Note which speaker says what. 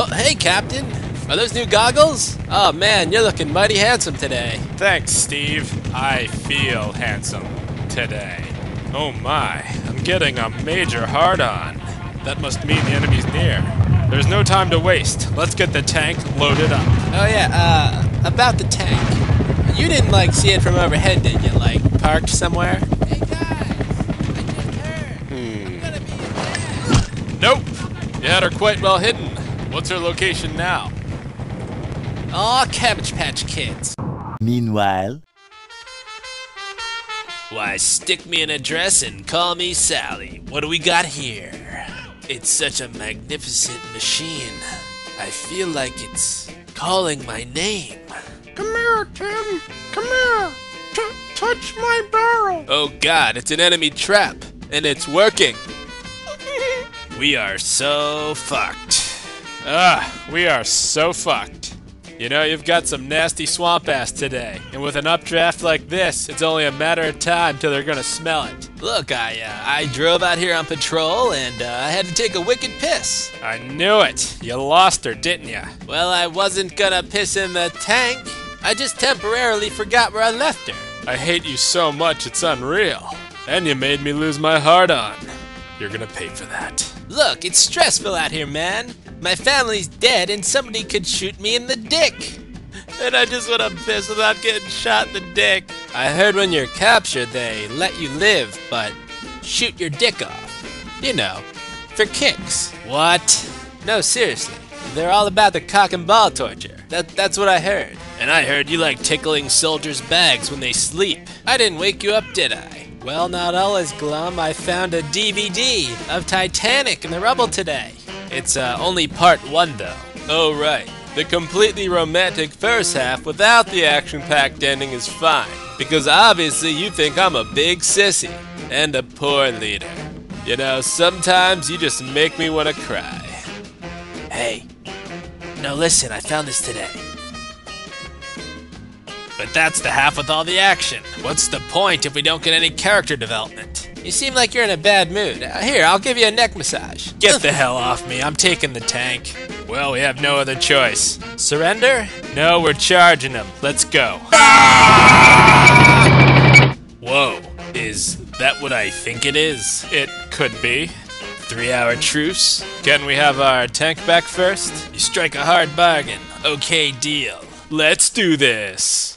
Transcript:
Speaker 1: Oh, hey, Captain. Are those new goggles? Oh man, you're looking mighty handsome today.
Speaker 2: Thanks, Steve. I feel handsome today. Oh my, I'm getting a major hard on. That must mean the enemy's near. There's no time to waste. Let's get the tank loaded up.
Speaker 1: Oh yeah, uh, about the tank. You didn't like see it from overhead, did you? Like parked somewhere? Hey guys, I just heard. I'm gonna be in
Speaker 2: Nope. You had her quite well hidden. What's her location now?
Speaker 1: Aw, Cabbage Patch Kids.
Speaker 3: Meanwhile,
Speaker 1: Why, stick me an address and call me Sally. What do we got here? It's such a magnificent machine. I feel like it's calling my name.
Speaker 4: Come here, Tim. Come here. T- touch my barrel.
Speaker 1: Oh god, it's an enemy trap, and it's working. We are so fucked.
Speaker 2: Ah, we are so fucked. You know, you've got some nasty swamp ass today, and with an updraft like this, it's only a matter of time till they're gonna smell it.
Speaker 1: Look, I uh, I drove out here on patrol, and uh, I had to take a wicked piss.
Speaker 2: I knew it. You lost her, didn't you?
Speaker 1: Well, I wasn't gonna piss in the tank. I just temporarily forgot where I left her.
Speaker 2: I hate you so much, it's unreal. And you made me lose my heart on. You're gonna pay for that.
Speaker 1: Look, it's stressful out here, man. My family's dead, and somebody could shoot me in the dick. And I just want to piss without getting shot in the dick. I heard when you're captured, they let you live, but shoot your dick off. You know, for kicks. What? No, seriously. They're all about the cock and ball torture. That, that's what I heard. And I heard you like tickling soldiers' bags when they sleep. I didn't wake you up, did I? Well, not all is glum. I found a DVD of Titanic in the rubble today. It's uh, only part one, though. Oh, right. The completely romantic first half without the action packed ending is fine. Because obviously you think I'm a big sissy and a poor leader. You know, sometimes you just make me want to cry. Hey, no, listen, I found this today. But that's the half with all the action. What's the point if we don't get any character development? You seem like you're in a bad mood. Uh, Here, I'll give you a neck massage. Get the hell off me. I'm taking the tank.
Speaker 2: Well, we have no other choice.
Speaker 1: Surrender?
Speaker 2: No, we're charging them. Let's go.
Speaker 1: Whoa. Is that what I think it is?
Speaker 2: It could be.
Speaker 1: Three hour truce?
Speaker 2: Can we have our tank back first?
Speaker 1: You strike a hard bargain. Okay, deal.
Speaker 2: Let's do this.